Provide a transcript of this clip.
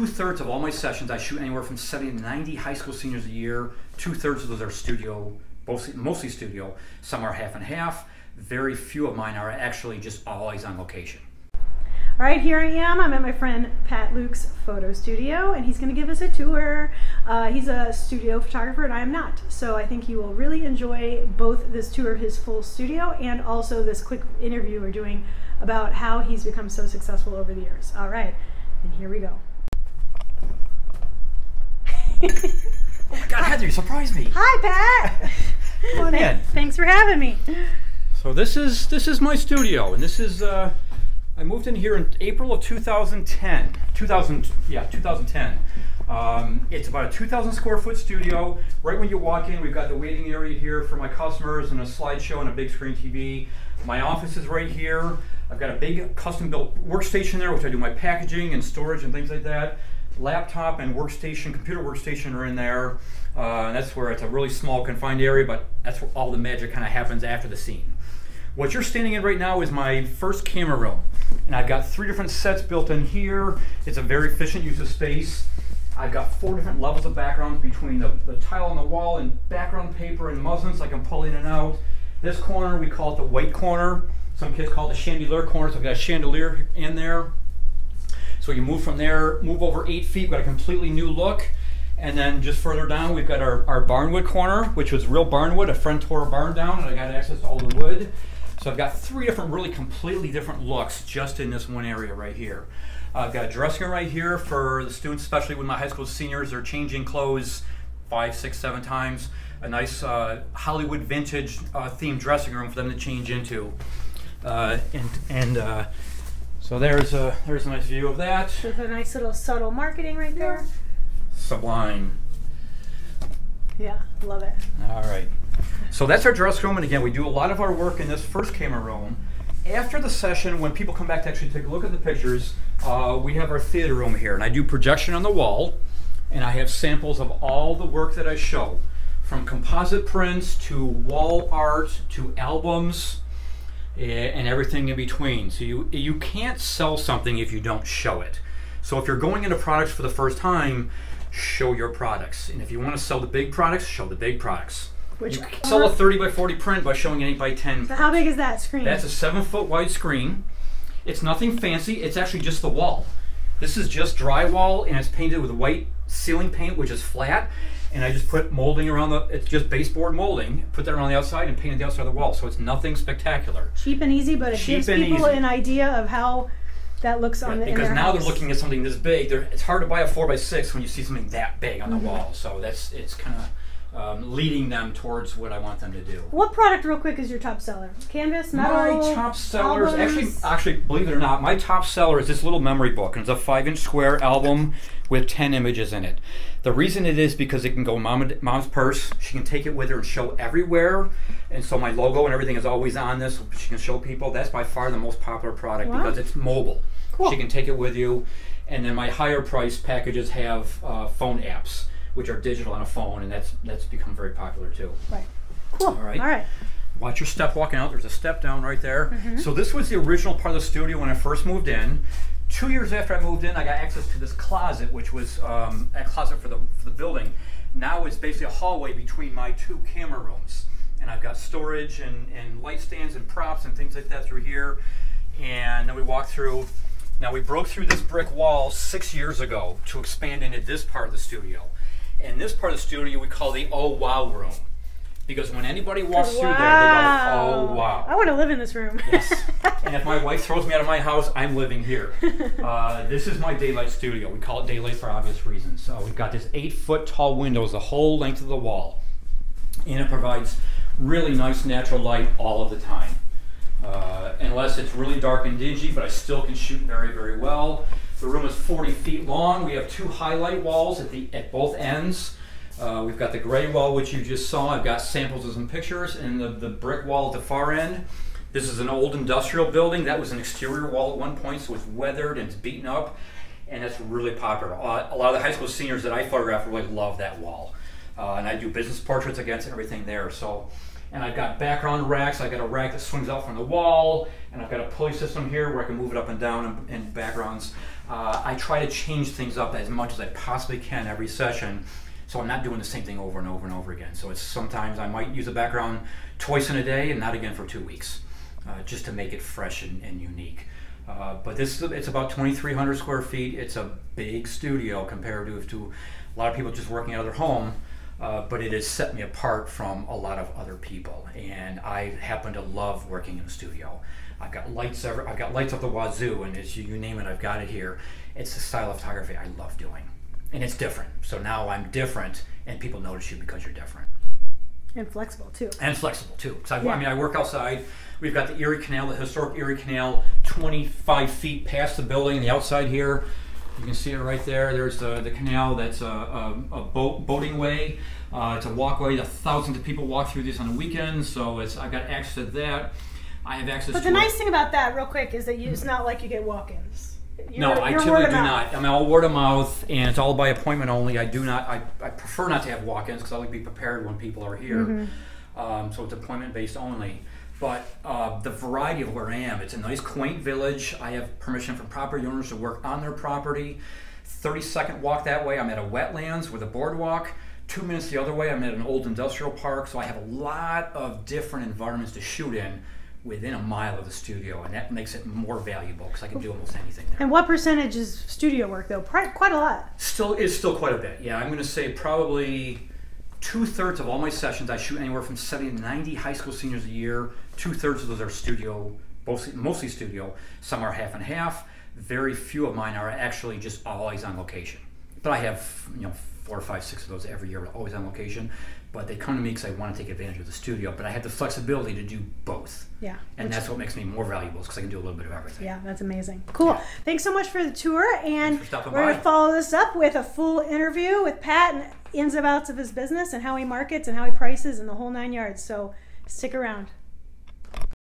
two thirds of all my sessions, I shoot anywhere from 70 to 90 high school seniors a year. Two thirds of those are studio, mostly, mostly studio. Some are half and half. Very few of mine are actually just always on location. All right, here I am. I'm at my friend Pat Luke's photo studio, and he's going to give us a tour. Uh, he's a studio photographer, and I am not. So I think you will really enjoy both this tour of his full studio and also this quick interview we're doing about how he's become so successful over the years. All right, and here we go. Oh my God, Heather, you surprised me. Hi, Pat. Come on in. Thanks for having me. So this is this is my studio, and this is uh, I moved in here in April of 2010. 2000, yeah, 2010. Um, it's about a 2,000 square foot studio. Right when you walk in, we've got the waiting area here for my customers and a slideshow and a big screen TV. My office is right here. I've got a big custom built workstation there, which I do my packaging and storage and things like that. Laptop and workstation, computer workstation are in there. Uh, that's where it's a really small confined area, but that's where all the magic kind of happens after the scene. What you're standing in right now is my first camera room. And I've got three different sets built in here. It's a very efficient use of space. I've got four different levels of backgrounds between the, the tile on the wall and background paper and muslin so I can pull in and out. This corner, we call it the white corner. Some kids call it the chandelier corner, so I've got a chandelier in there. So you move from there, move over eight feet, we've got a completely new look. And then just further down, we've got our, our barnwood corner, which was real barnwood. A friend tore a barn down, and I got access to all the wood. So I've got three different, really completely different looks just in this one area right here. Uh, I've got a dressing room right here for the students, especially when my high school seniors are changing clothes five, six, seven times. A nice uh, Hollywood vintage uh, themed dressing room for them to change into. Uh, and and uh, so there's a there's a nice view of that. With a nice little subtle marketing right there. Sublime. Yeah, love it. All right. So that's our dress room, and again, we do a lot of our work in this first camera room. After the session, when people come back to actually take a look at the pictures, uh, we have our theater room here, and I do projection on the wall, and I have samples of all the work that I show, from composite prints to wall art to albums, Eh, and everything in between. So you you can't sell something if you don't show it. So if you're going into products for the first time, show your products, and if you want to sell the big products, show the big products. Which You can sell a 30 by 40 print by showing an 8 by 10. So how big is that screen? That's a 7 foot wide screen. It's nothing fancy, it's actually just the wall. This is just drywall and it's painted with white ceiling paint, which is flat. And I just put molding around the, it's just baseboard molding, put that around the outside and painted the outside of the wall. So it's nothing spectacular. cheap and easy, but it Cheap gives people easy. an idea of how that looks on the because now house. they're looking at something this big. They're, it's hard to buy a 4 by 6 when you see something that big Mm-hmm. on the wall. So that's, it's kind of um, leading them towards what I want them to do. What product, real quick, is your top seller? Canvas, metal. My top sellers, actually, actually, believe it or not, my top seller is this little memory book, and it's a five-inch square album with ten images in it. The reason it is because it can go mom and, mom's purse. She can take it with her and show everywhere, and so my logo and everything is always on this. So she can show people. That's by far the most popular product Wow. because it's mobile. Cool. She can take it with you, and then my higher price packages have uh, phone apps, which are digital on a phone, and that's that's become very popular too. Right. Cool. All right. All right. Watch your step walking out. There's a step down right there. So this was the original part of the studio when I first moved in. Two years after I moved in, I got access to this closet, which was um, a closet for the for the building. Now it's basically a hallway between my two camera rooms, and I've got storage and, and light stands and props and things like that through here. And then we walk through. Now we broke through this brick wall six years ago to expand into this part of the studio. And this part of the studio we call the Oh Wow room. Because when anybody walks through there, they go, Oh wow. I want to live in this room. Yes. and if my wife throws me out of my house, I'm living here. Uh, this is my daylight studio. We call it daylight for obvious reasons. So we've got this eight foot tall windows the whole length of the wall. And it provides really nice natural light all of the time. Uh, unless it's really dark and dingy, but I still can shoot very, very well. The room is 40 feet long. We have two highlight walls at the at both ends. Uh, we've got the gray wall, which you just saw. I've got samples of some pictures, and the, the brick wall at the far end. This is an old industrial building. That was an exterior wall at one point, so it's weathered and it's beaten up, and it's really popular. A lot of the high school seniors that I photograph really love that wall, uh, and I do business portraits against everything there. So and I've got background racks. I've got a rack that swings out from the wall, and I've got a pulley system here where I can move it up and down in, in backgrounds. Uh, I try to change things up as much as I possibly can every session, so I'm not doing the same thing over and over and over again. So it's sometimes I might use a background twice in a day, and not again for two weeks, uh, just to make it fresh and, and unique. Uh, but this it's about 2,300 square feet. It's a big studio comparative to a lot of people just working out of their home. Uh, but it has set me apart from a lot of other people, and I happen to love working in the studio. I've got lights ever, I've got lights up the wazoo, and it's you name it, I've got it here. It's the style of photography I love doing, and it's different. So now I'm different, and people notice you because you're different and flexible too. And flexible too, because I, Yeah. I mean I work outside. We've got the Erie Canal, the historic Erie Canal, 25 feet past the building, the outside here. You can see it right there. There's the, the canal. That's a, a, a boat boating way. Uh, it's a walkway thousands of people walk through this on the weekends. So it's I've got access to that. I have access But to the nice thing about that, real quick, is that you, it's not like you get walk-ins. No, I typically do not. I'm all word of mouth, and it's all by appointment only. I do not. I, I prefer not to have walk-ins because I like to be prepared when people are here. Mm-hmm. Um, so it's appointment based only. But uh, the variety of where I am, it's a nice, quaint village. I have permission from property owners to work on their property. 30 second walk that way. I'm at a wetlands with a boardwalk. Two minutes the other way, I'm at an old industrial park. So I have a lot of different environments to shoot in within a mile of the studio, and that makes it more valuable because I can do almost anything there. And what percentage is studio work though? Quite a lot. Still is still quite a bit. Yeah, I'm going to say probably two thirds of all my sessions. I shoot anywhere from 70 to 90 high school seniors a year. Two thirds of those are studio, mostly, mostly studio. Some are half and half. Very few of mine are actually just always on location. But I have you know four or five, six of those every year, always on location. But they come to me because I want to take advantage of the studio. But I have the flexibility to do both, Yeah. and Which- that's what makes me more valuable because I can do a little bit of everything. Yeah, that's amazing. Cool. Yeah. Thanks so much for the tour, and Thanks for stopping we're going to follow this up with a full interview with Pat and ins and outs of his business and how he markets and how he prices and the whole nine yards. So stick around.